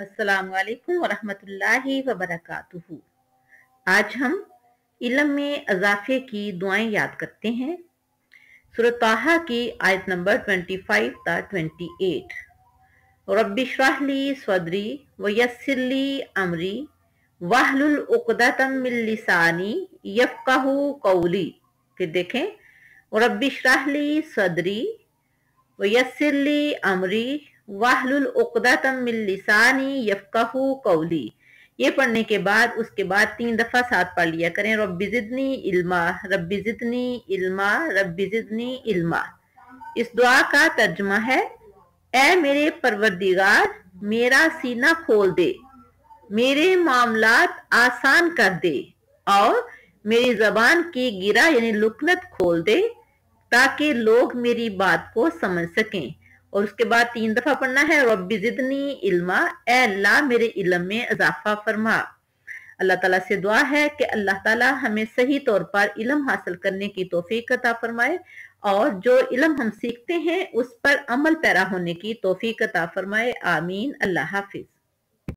अस्सलाम वरहमतुल्लाहि वबरकातुहू। आज हम इल्म में अजाफे की दुआएँ याद करते हैं। सुरताहा की आयत नंबर 25 ता 28 रब्बी शराहली सदरी व यस्सिरली अमरी। वाहलुल उक़दतम मिन लिसानी यफ़क़हू कौली। फिर देखें, रब्बी शराहली सदरी व यस्सिरली अमरी। वाहलुल उक़दतम कौली। ये पढ़ने के बाद, उसके बाद तीन दफ़ा साथ पढ़ लिया करें। रब्बी ज़िदनी इल्मा, रब्बी ज़िदनी इल्मा, रब्बी ज़िदनी इल्मा। इस दुआ का तर्जुमा है ए मेरे परवरदिगार, मेरा सीना खोल दे, मेरे मामलात आसान कर दे, और मेरी जबान की गिरा यानी लुकनत खोल दे, ताकि लोग मेरी बात को समझ सकें। और उसके बाद तीन दफ़ा पढ़ना है, रब्बी जिदनी इल्मा अल्लाह मेरे इलम में इजाफा फरमा। अल्लाह ताला से दुआ है कि अल्लाह ताला हमें सही तौर पर इलम हासिल करने की तोफीक अता फरमाए और जो इलम हम सीखते हैं, उस पर अमल पैरा होने की तोफीक अता फरमाए। आमीन। अल्लाह हाफिज।